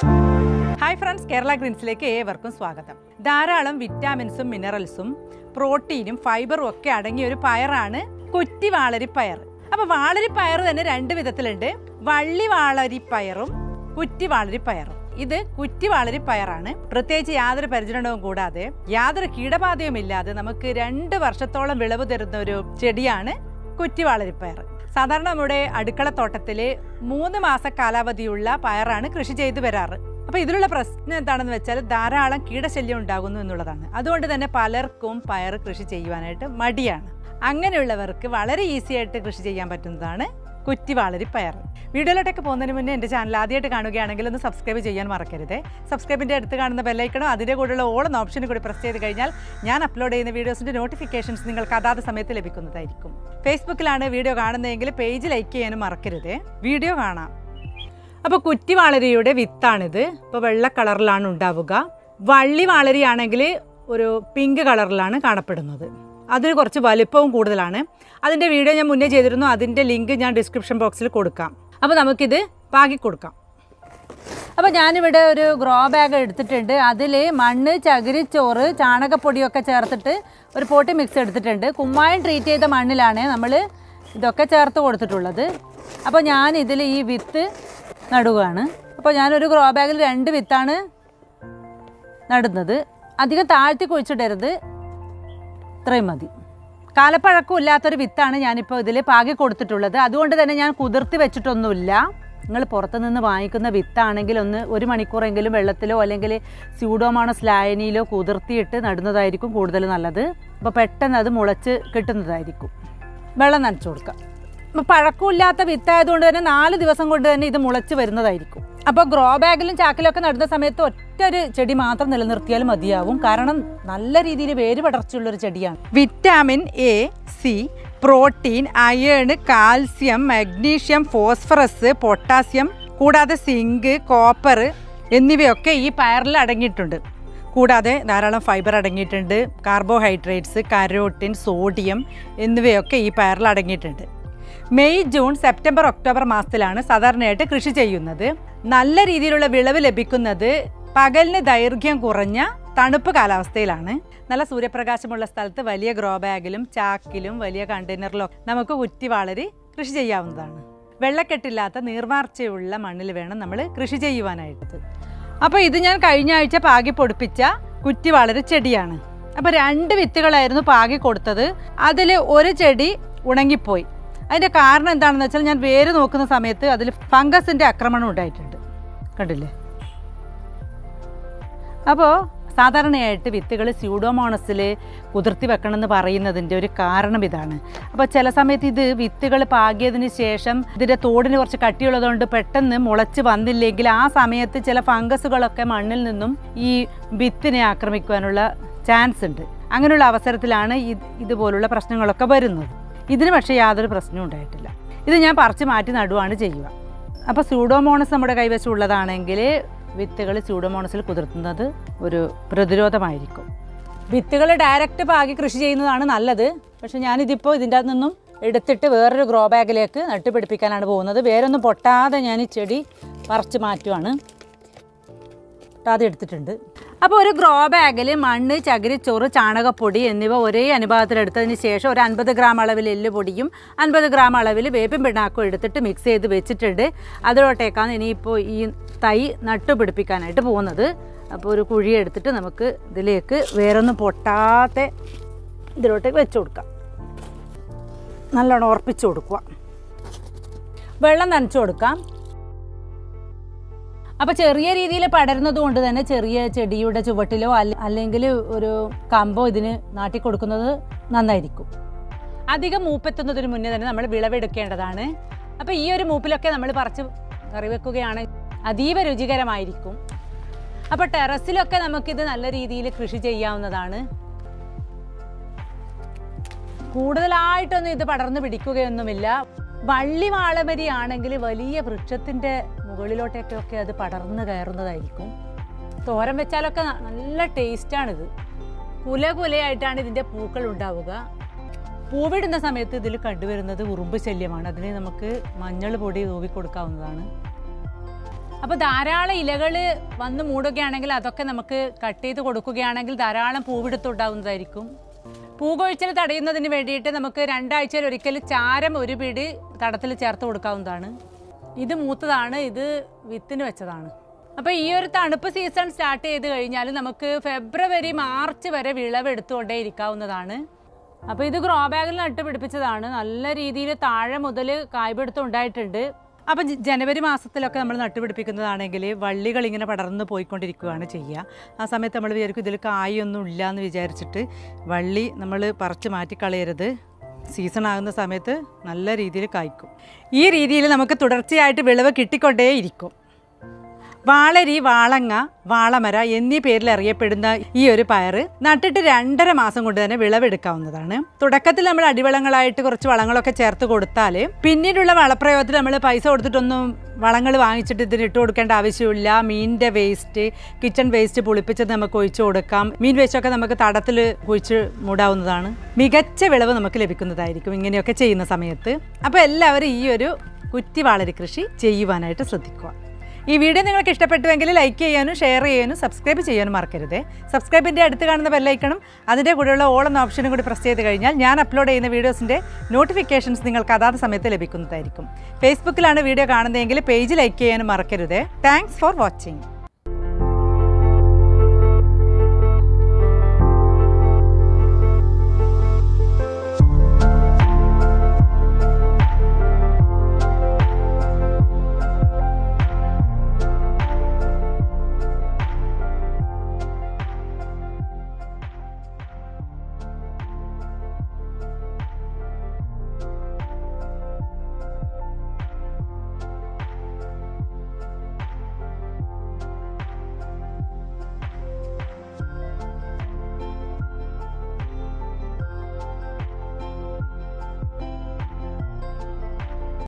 Hi friends Kerala ഗ്രീൻസിലേക്ക് ഏവർക്കും സ്വാഗതം. ധാരാളം വിറ്റാമിൻസും മിനറൽസും പ്രോട്ടീനും ഫൈബറും ഒക്കെ അടങ്ങിയ ഒരു പയറാണ് കുറ്റി വാളരിപ്പയർ. അപ്പൊ വാളരിപ്പയർ തന്നെ രണ്ട് വിധത്തിലുണ്ട്. വള്ളി വാളരിപ്പയറും കുറ്റി വാളരിപ്പയറും. ഇത് കുറ്റി വാളരിപ്പയറാണ്. പ്രത്യേകിച്ച് യാതൊരു പരിചരണവും കൂടാതെ യാതൊരു കീടബാധയും ഇല്ലാതെ നമുക്ക് രണ്ട് വർഷത്തോളം വിളവ് തരുന്ന ഒരു ചെടിയാണ് കുറ്റി വാളരിപ്പയർ. സാധാരണ നമ്മുടെ അടുക്കളത്തോട്ടത്തിൽ മൂന്ന് മാസ കാലാവധിയുള്ള പയറാണ് കൃഷി ചെയ്തു വരാറ്. അപ്പൊ ഇതിലുള്ള പ്രശ്നം എന്താണെന്ന് വെച്ചാൽ ധാരാളം കീടശല്യം ഉണ്ടാകുന്നു എന്നുള്ളതാണ്. അതുകൊണ്ട് തന്നെ പലർക്കും പയർ കൃഷി ചെയ്യുവാനായിട്ട് മടിയാണ്. അങ്ങനെയുള്ളവർക്ക് വളരെ ഈസി ആയിട്ട് കൃഷി ചെയ്യാൻ പറ്റുന്നതാണ് കുറ്റിവാളരി പയർ. വീഡിയോയിലോട്ടൊക്കെ പോകുന്നതിന് മുന്നേ എന്റെ ചാനൽ ആദ്യമായിട്ട് കാണുകയാണെങ്കിൽ ഒന്ന് സബ്സ്ക്രൈബ് ചെയ്യാൻ മറക്കരുത്. സബ്സ്ക്രൈബിന്റെ അടുത്ത് കാണുന്ന ബെല്ലൈക്കണോ അതിന്റെ കൂടെയുള്ള എന്ന ഓപ്ഷനും കൂടി പ്രസ് ചെയ്ത് കഴിഞ്ഞാൽ ഞാൻ അപ്ലോഡ് ചെയ്യുന്ന വീഡിയോസിന്റെ നോട്ടിഫിക്കേഷൻസ് നിങ്ങൾക്ക് അതാത് സമയത്ത് ലഭിക്കുന്നതായിരിക്കും. ഫേസ്ബുക്കിലാണ് വീഡിയോ കാണുന്നതെങ്കിൽ പേജ് ലൈക്ക് ചെയ്യാനും മറക്കരുത്. വീഡിയോ കാണാം. അപ്പോൾ കുറ്റിവാളരിയുടെ വിത്താണിത്. ഇപ്പോൾ വെള്ള കളറിലാണ് ഉണ്ടാവുക. വള്ളി വാളരിയാണെങ്കിൽ ഒരു പിങ്ക് കളറിലാണ് കാണപ്പെടുന്നത്. അതിന് കുറച്ച് വലിപ്പവും കൂടുതലാണ്. അതിന്റെ വീഡിയോ ഞാൻ മുന്നേ ചെയ്തിരുന്നു. അതിന്റെ ലിങ്ക് ഞാൻ ഡിസ്ക്രിപ്ഷൻ ബോക്സിൽ കൊടുക്കാം. അപ്പോൾ നമുക്കിത് പാകി കൊടുക്കാം. അപ്പോൾ ഞാനിവിടെ ഒരു ഗ്രോ ബാഗ് എടുത്തിട്ടുണ്ട്. അതിൽ മണ്ണ് ചകിരിച്ചോറ് ചാണകപ്പൊടിയൊക്കെ ചേർത്തിട്ട് ഒരു പോട്ടി മിക്സ് എടുത്തിട്ടുണ്ട്. കുമ്മായം ട്രീറ്റ് ചെയ്ത മണ്ണിലാണ് നമ്മൾ ഇതൊക്കെ ചേർത്ത് കൊടുത്തിട്ടുള്ളത്. അപ്പോൾ ഞാൻ ഇതിൽ ഈ വിത്ത് നടുകയാണ് അപ്പോൾ ഞാനൊരു ഗ്രോ ബാഗിൽ രണ്ട് വിത്താണ് നടുന്നത്. അധികം താഴ്ത്തി കുഴിച്ചിടരുത്. ഇത്രയും മതി. കാലപ്പഴക്കം ഇല്ലാത്തൊരു വിത്താണ് ഞാനിപ്പോൾ ഇതിൽ പാകി കൊടുത്തിട്ടുള്ളത്. അതുകൊണ്ട് തന്നെ ഞാൻ കുതിർത്തി വെച്ചിട്ടൊന്നുമില്ല. നിങ്ങൾ പുറത്തു നിന്ന് വാങ്ങിക്കുന്ന വിത്താണെങ്കിൽ ഒന്ന് ഒരു മണിക്കൂറെങ്കിലും വെള്ളത്തിലോ അല്ലെങ്കിൽ സ്യൂഡോമാണോ സ്ലായനിയിലോ കുതിർത്തിയിട്ട് നടുന്നതായിരിക്കും കൂടുതൽ നല്ലത്. അപ്പോൾ പെട്ടെന്ന് അത് മുളച്ച് കിട്ടുന്നതായിരിക്കും. വെള്ളം നനച്ചു അപ്പോൾ പഴക്കമില്ലാത്ത വിത്തായതുകൊണ്ട് തന്നെ നാല് ദിവസം കൊണ്ട് തന്നെ ഇത് മുളച്ച് വരുന്നതായിരിക്കും. അപ്പോൾ ഗ്രോ ബാഗിലും ചാക്കിലൊക്കെ നടുന്ന സമയത്ത് ഒറ്റ ഒരു ചെടി മാത്രം നിലനിർത്തിയാൽ മതിയാവും. കാരണം നല്ല രീതിയിൽ വേര് പടർച്ചയുള്ള ഒരു ചെടിയാണ്. Vitamin A C protein iron calcium magnesium phosphorus potassium കൂടാതെ സിങ്ക് കോപ്പർ എന്നിവയൊക്കെ ഈ പയറിൽ അടങ്ങിയിട്ടുണ്ട്. കൂടാതെ ധാരാളം ഫൈബർ അടങ്ങിയിട്ടുണ്ട്. കാർബോഹൈഡ്രേറ്റ്സ് കരോട്ടിൻ സോഡിയം എന്നിവയൊക്കെ ഈ പയറിൽ അടങ്ങിയിട്ടുണ്ട്. മെയ് ജൂൺ സെപ്റ്റംബർ ഒക്ടോബർ മാസത്തിലാണ് സാധാരണയായിട്ട് കൃഷി ചെയ്യുന്നത്. നല്ല രീതിയിലുള്ള വിളവ് ലഭിക്കുന്നത് പകലിന് ദൈർഘ്യം കുറഞ്ഞ തണുപ്പ് കാലാവസ്ഥയിലാണ്. നല്ല സൂര്യപ്രകാശമുള്ള സ്ഥലത്ത് വലിയ ഗ്രോ ബാഗിലും ചാക്കിലും വലിയ കണ്ടെയ്നറിലും നമുക്ക് കുറ്റി വളരി കൃഷി ചെയ്യാവുന്നതാണ്. വെള്ളക്കെട്ടില്ലാത്ത നീർവാർച്ചയുള്ള മണ്ണിൽ വേണം നമ്മൾ കൃഷി ചെയ്യുവാനായിട്ട്. അപ്പോൾ ഇത് ഞാൻ കഴിഞ്ഞ ആഴ്ച പാകി പൊടിപ്പിച്ച കുറ്റി വളരെ ചെടിയാണ്. അപ്പോൾ രണ്ട് വിത്തുകളായിരുന്നു പാകി കൊടുത്തത്. അതിൽ ഒരു ചെടി ഉണങ്ങിപ്പോയി. അതിന്റെ കാരണം എന്താണെന്ന് വെച്ചാൽ ഞാൻ വേര് നോക്കുന്ന സമയത്ത് അതിൽ ഫംഗസിന്റെ ആക്രമണം ഉണ്ടായിട്ടുണ്ട്. കണ്ടില്ലേ? അപ്പോൾ സാധാരണയായിട്ട് വിത്തുകൾ സ്യൂഡോമോണസിൽ കുതിർത്തി വെക്കണമെന്ന് പറയുന്നതിന്റെ ഒരു കാരണം ഇതാണ്. അപ്പോൾ ചില സമയത്ത് ഇത് വിത്തുകൾ പാകിയതിന് ശേഷം ഇതിന്റെ തോടിന് കുറച്ച് കട്ടിയുള്ളതുകൊണ്ട് പെട്ടെന്ന് മുളച്ച് വന്നില്ലെങ്കിൽ ആ സമയത്ത് ചില ഫംഗസുകളൊക്കെ മണ്ണിൽ നിന്നും ഈ വിത്തിനെ ആക്രമിക്കുവാനുള്ള ചാൻസ് ഉണ്ട്. അങ്ങനെയുള്ള അവസരത്തിലാണ് ഇത് ഇതുപോലുള്ള പ്രശ്നങ്ങളൊക്കെ വരുന്നത്. ഇതിന് പക്ഷേ യാതൊരു പ്രശ്നവും ഉണ്ടായിട്ടില്ല. ഇത് ഞാൻ പറിച്ച് മാറ്റി നടുവാണ് ചെയ്യുക. അപ്പോൾ സ്യൂഡോമോണസ് നമ്മുടെ കൈവശം ഉള്ളതാണെങ്കിൽ വിത്തുകൾ സ്യൂഡോമോണസിൽ കുതിർത്തുന്നത് ഒരു പ്രതിരോധമായിരിക്കും. വിത്തുകൾ ഡയറക്റ്റ് പാകി കൃഷി ചെയ്യുന്നതാണ് നല്ലത്. പക്ഷേ ഞാനിതിപ്പോൾ ഇതിന്റെ അകത്ത് നിന്നും എടുത്തിട്ട് വേറൊരു ഗ്രോ ബാഗിലേക്ക് നട്ടുപിടിപ്പിക്കാനാണ് പോകുന്നത്. വേരൊന്നും പൊട്ടാതെ ഞാൻ ഈ ചെടി പറിച്ച് മാറ്റുവാണ്. പൊട്ടാതെ എടുത്തിട്ടുണ്ട്. അപ്പോൾ ഒരു ഗ്രോ ബാഗിൽ മണ്ണ് ചകിരിച്ചോറ് ചാണകപ്പൊടി എന്നിവ ഒരേ അനുപാതത്തിലെടുത്തതിന് ശേഷം ഒരു അൻപത് ഗ്രാം അളവിൽ എല്ല് പൊടിയും അൻപത് ഗ്രാം അളവിൽ വേപ്പിൻ പിണ്ണാക്കും എടുത്തിട്ട് മിക്സ് ചെയ്ത് വെച്ചിട്ടുണ്ട്. അതിലോട്ടേക്കാണ് ഇനിയിപ്പോൾ ഈ തൈ നട്ടുപിടിപ്പിക്കാനായിട്ട് പോകുന്നത്. അപ്പോൾ ഒരു കുഴി എടുത്തിട്ട് നമുക്ക് ഇതിലേക്ക് വേറൊന്നും പൊട്ടാത്ത ഇതിലോട്ടേക്ക് വെച്ച് കൊടുക്കാം. നല്ലോണം ഉറപ്പിച്ച് കൊടുക്കുക. വെള്ളം നനച്ചു കൊടുക്കാം. അപ്പോൾ ചെറിയ രീതിയിൽ പടരുന്നത് കൊണ്ട് തന്നെ ചെറിയ ചെടിയുടെ ചുവട്ടിലോ അല്ലെങ്കിൽ ഒരു കമ്പോ ഇതിന് നാട്ടി കൊടുക്കുന്നത് നന്നായിരിക്കും. അധികം മൂപ്പെത്തുന്നതിന് മുന്നേ തന്നെ നമ്മൾ വിളവെടുക്കേണ്ടതാണ്. അപ്പോൾ ഈ ഒരു മൂപ്പിലൊക്കെ നമ്മൾ പറിച്ച് കറി വെക്കുകയാണ് അതീവ രുചികരമായിരിക്കും. അപ്പോൾ ടെറസിലൊക്കെ നമുക്കിത് നല്ല രീതിയിൽ കൃഷി ചെയ്യാവുന്നതാണ്. കൂടുതലായിട്ടൊന്നും ഇത് പടർന്നു പിടിക്കുകയൊന്നുമില്ല. വള്ളി വാളമരി ആണെങ്കിൽ വലിയ വൃക്ഷത്തിന്റെ മുകളിലോട്ടേക്കൊക്കെ അത് പടർന്നു കയറുന്നതായിരിക്കും. തോരൻ വെച്ചാലൊക്കെ നല്ല ടേസ്റ്റാണിത്. കുല കുലയായിട്ടാണ് ഇതിന്റെ പൂക്കൾ ഉണ്ടാവുക. പൂവിടുന്ന സമയത്ത് ഇതിൽ കണ്ടുവരുന്നത് ഉറുമ്പ് ശല്യമാണ്. അതിന് നമുക്ക് മഞ്ഞൾ പൊടി തൂവി കൊടുക്കാവുന്നതാണ്. അപ്പോൾ ധാരാളം ഇലകൾ വന്ന് മൂടുകയാണെങ്കിൽ അതൊക്കെ നമുക്ക് കട്ട് ചെയ്ത് കൊടുക്കുകയാണെങ്കിൽ ധാരാളം പൂവെടുത്തുണ്ടാവുന്നതായിരിക്കും പൂകൊഴിച്ചൽ തടയുന്നതിന് വേണ്ടിയിട്ട് നമുക്ക് രണ്ടാഴ്ചയിൽ ഒരിക്കൽ ചാരം ഒരു പിടി തടത്തിൽ ചേർത്ത് കൊടുക്കാവുന്നതാണ്. ഇത് മൂത്തതാണ് ഇത് വിത്തിന് വെച്ചതാണ്. അപ്പോൾ ഈ ഒരു തണുപ്പ് സീസൺ സ്റ്റാർട്ട് ചെയ്ത് കഴിഞ്ഞാൽ നമുക്ക് ഫെബ്രുവരി മാർച്ച് വരെ വിളവ് എടുത്തുകൊണ്ടേ ഇരിക്കാവുന്നതാണ് അപ്പോൾ ഇത് ഗ്രോ ബാഗിൽ നട്ടുപിടിപ്പിച്ചതാണ്. നല്ല രീതിയിൽ താഴെ മുതൽ കായ്പിടുത്തം ഉണ്ടായിട്ടുണ്ട്. അപ്പം ജനുവരി മാസത്തിലൊക്കെ നമ്മൾ നട്ടുപിടിപ്പിക്കുന്നതാണെങ്കിൽ വള്ളികൾ ഇങ്ങനെ പടർന്ന് പോയിക്കൊണ്ടിരിക്കുകയാണ് ചെയ്യുക. ആ സമയത്ത് നമ്മൾ വിചാരിക്കും ഇതിൽ കായൊന്നും ഇല്ല എന്ന് വിചാരിച്ചിട്ട് വള്ളി നമ്മൾ പറിച്ച് മാറ്റിക്കളയരുത്. സീസൺ ആകുന്ന സമയത്ത് നല്ല രീതിയിൽ കായ്ക്കും. ഈ രീതിയിൽ നമുക്ക് തുടർച്ചയായിട്ട് വിളവ് കിട്ടിക്കൊണ്ടേയിരിക്കും. വാളരി വാളങ്ങ വാളമര എന്നീ പേരിൽ അറിയപ്പെടുന്ന ഈ ഒരു പയർ നട്ടിട്ട് രണ്ടര മാസം കൊണ്ട് തന്നെ വിളവെടുക്കാവുന്നതാണ്. തുടക്കത്തിൽ നമ്മൾ അടിവളങ്ങളായിട്ട് കുറച്ച് വളങ്ങളൊക്കെ ചേർത്ത് കൊടുത്താൽ പിന്നീടുള്ള വളപ്രയോഗത്തിൽ നമ്മൾ പൈസ കൊടുത്തിട്ടൊന്നും വളങ്ങൾ വാങ്ങിച്ചിട്ട് ഇതിന് ഇട്ട് കൊടുക്കേണ്ട ആവശ്യമില്ല. മീനിന്റെ വേസ്റ്റ് കിച്ചൺ വേസ്റ്റ് പുളിപ്പിച്ചത് നമുക്ക് ഒഴിച്ചു കൊടുക്കാം. മീൻ വേസ്റ്റൊക്കെ നമുക്ക് തടത്തിൽ കുഴിച്ച് മൂടാവുന്നതാണ്. മികച്ച വിളവ് നമുക്ക് ലഭിക്കുന്നതായിരിക്കും ഇങ്ങനെയൊക്കെ ചെയ്യുന്ന സമയത്ത്. അപ്പോൾ എല്ലാവരും ഈ ഒരു കുറ്റിവാളരി കൃഷി ചെയ്യുവാനായിട്ട് ശ്രദ്ധിക്കുക. ഈ വീഡിയോ നിങ്ങൾക്ക് ഇഷ്ടപ്പെട്ടുവെങ്കിൽ ലൈക്ക് ചെയ്യാനും ഷെയർ ചെയ്യാനും സബ്സ്ക്രൈബ് ചെയ്യാനും മറക്കരുത്. സബ്സ്ക്രൈബിന്റെ അടുത്ത് കാണുന്ന ബെല്ലൈക്കണം അതിന്റെ കൂടെയുള്ള ഓൾ എന്ന ഓപ്ഷനും കൂടി പ്രസ് ചെയ്ത് കഴിഞ്ഞാൽ ഞാൻ അപ്ലോഡ് ചെയ്യുന്ന വീഡിയോസിന്റെ നോട്ടിഫിക്കേഷൻസ് നിങ്ങൾക്ക് അതാത് സമയത്ത് ലഭിക്കുന്നതായിരിക്കും. ഫേസ്ബുക്കിലാണ് വീഡിയോ കാണുന്നതെങ്കിൽ പേജ് ലൈക്ക് ചെയ്യാനും മറക്കരുത്. Thanks for watching.